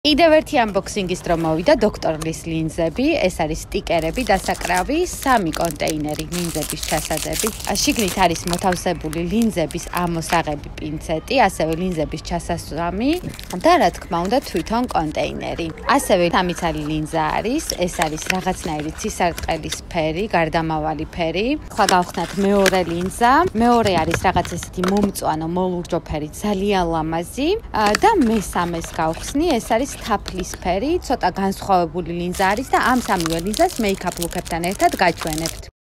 კიდევ ერთი unboxing-ის დრო მოვიდა დოქტორლის ლინზები, ეს არის სტიკერები, დასაკრავი, სამი კონტეინერი ლინზების ჩასადები. შიგნით არის მოთავსებული ლინზების ამოსაღები პინცეტი, ასევე ლინზების ჩასასვლამი და რა თქმა უნდა თვითონ კონტეინერი. ასევე სამიცალი ლინზა არის, ეს არის რაღაცნაირი ცისარტყელის ფერი, გარდამავალი ფერი. ხა გავხსნათ მეორე ლინზა. მეორე არის რაღაც ესეთი მომწვანო მოლურჯო ფერი, ძალიან ლამაზი და მესამეს გავხსნი, ეს არის არის თაფლისფერი, ცოტა განსხვავებული ლინზა არის და ამ სამივე ლინზას მეიქაპ ლუკებთან ერთად გაჩვენებთ.